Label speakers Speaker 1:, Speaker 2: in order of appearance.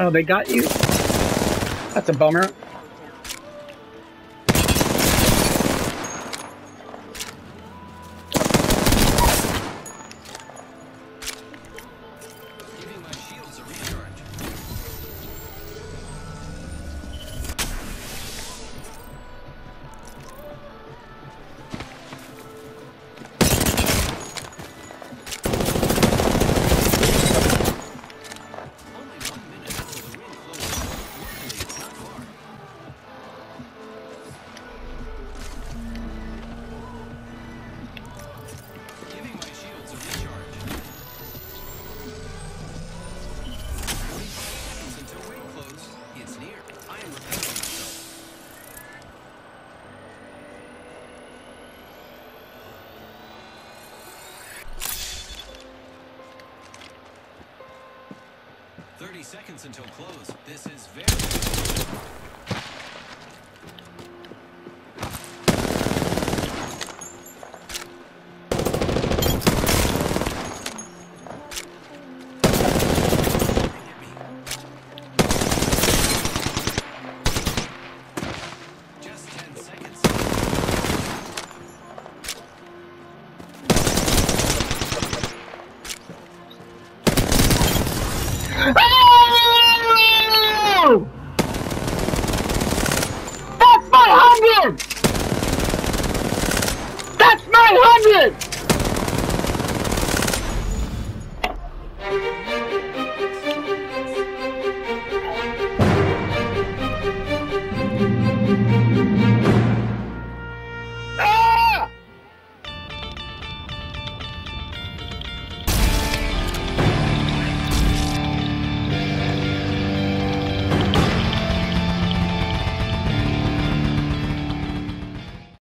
Speaker 1: Oh, they got you? That's a bummer.
Speaker 2: 30 seconds until close. This is very...
Speaker 1: Go!